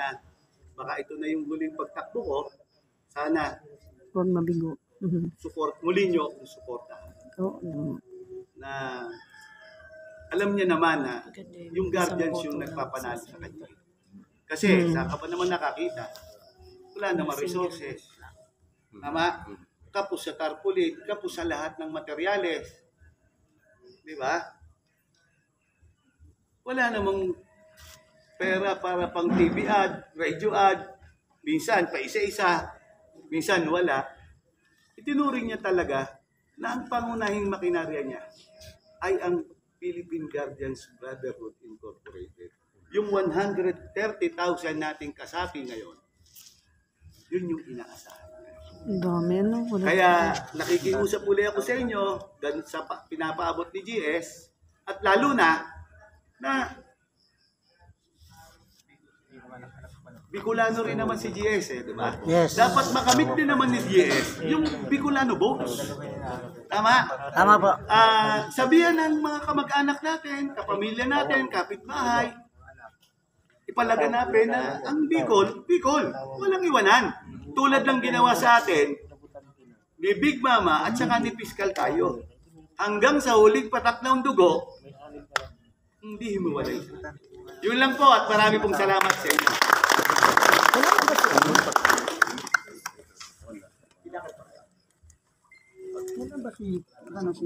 na baka ito na yung huling pagtakbo ko. Sana Huwag mabigo. Mhm. support muli nyo akong suportahan Oo. mm. na alam niya naman na yung guardians yung nagpapanalo sa kanya. Kasi saan ka pa naman nakakita? Wala naman resources. Tama? Kapos sa tarpaulin, kapos sa lahat ng materyales. Di ba? Wala namang pera para pang TV ad, radio ad, minsan pa isa-isa, minsan wala. Itinuring niya talaga na ang pangunahing makinarya niya ay ang Philippine Guardians Brotherhood Incorporated. Yung 130,000 nating kasapi ngayon, yun yung inaasahan. dami, no? Wala Kaya nakikiusap uli ako sa inyo gan sa pa- pinapaabot ni GS at lalo na na Bicolano rin naman si GS eh, di ba? Yes. Dapat makamit din naman ni GS yung Bicolano votes. Tama? Tama po. Ah, sabihan ng mga kamag-anak natin, kapamilya natin, kapitbahay, ipalaga natin na ang Bicol, Bicol, walang iwanan. Tulad ng ginawa sa atin, ni Big Mama at saka ni Piskal tayo. Hanggang sa huling patak ng dugo, hindi himuwalay. Yun lang po at marami pong salamat sa inyo. Wala ba si, ano si